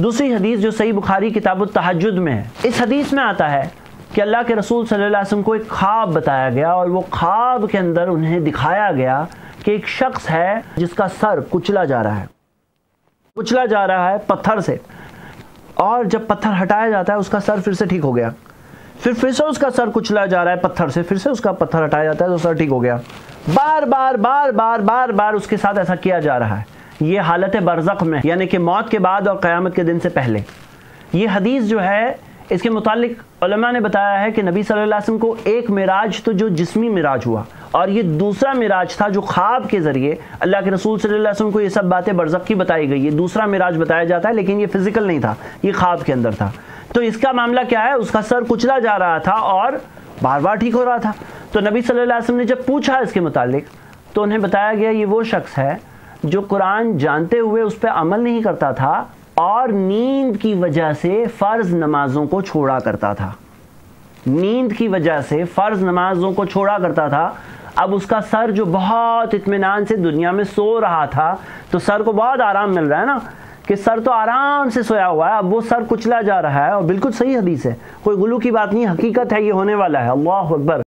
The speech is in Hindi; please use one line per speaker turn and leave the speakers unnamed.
दूसरी हदीस जो सही बुखारी किताब तहजद में है। इस हदीस में आता है कि अल्लाह के रसूल सल्लल्लाहु अलैहि वसल्लम को एक ख्वाब बताया गया और वो ख्वाब के अंदर उन्हें दिखाया गया कि एक शख्स है जिसका सर कुचला जा रहा है। कुचला जा रहा है पत्थर से और जब पत्थर हटाया जाता है, उसका सर फिर से ठीक हो गया। फिर फिर से उसका सर कुचला जा रहा है पत्थर से, फिर से उसका पत्थर हटाया जाता है तो सर ठीक हो गया। बार बार बार बार बार बार उसके साथ ऐसा किया जा रहा है। ये हालत बरज़क में, यानी कि मौत के बाद और क़यामत के दिन से पहले। ये हदीस जो है, इसके मुतालिक ने बताया है कि नबी सल्लल्लाहु अलैहि वसल्लम को एक मिराज तो जो जिस्मी मिराज हुआ, और ये दूसरा मिराज था जो ख्वाब के ज़रिए अल्लाह के रसूल सल्लल्लाहु अलैहि वसल्लम को ये सब बातें बरज़क की बताई गई। ये दूसरा मिराज बताया जाता है, लेकिन ये फ़िज़िकल नहीं था, ये ख्वाब के अंदर था। तो इसका मामला क्या है? उसका सर कुचला जा रहा था और बार बार ठीक हो रहा था। तो नबी सल्लल्लाहु अलैहि वसल्लम ने जब पूछा इसके मुतालिक तो उन्हें बताया गया ये वो शख्स है जो कुरान जानते हुए उस पर अमल नहीं करता था और नींद की वजह से फ़र्ज़ नमाजों को छोड़ा करता था। नींद की वजह से फ़र्ज़ नमाजों को छोड़ा करता था। अब उसका सर जो बहुत इतमान से दुनिया में सो रहा था तो सर को बहुत आराम मिल रहा है ना, कि सर तो आराम से सोया हुआ है, अब वो सर कुचला जा रहा है और बिल्कुल सही हदीस है। कोई गुलू की बात नहीं, हकीकत है, ये होने वाला है। अल्लाह अकबर।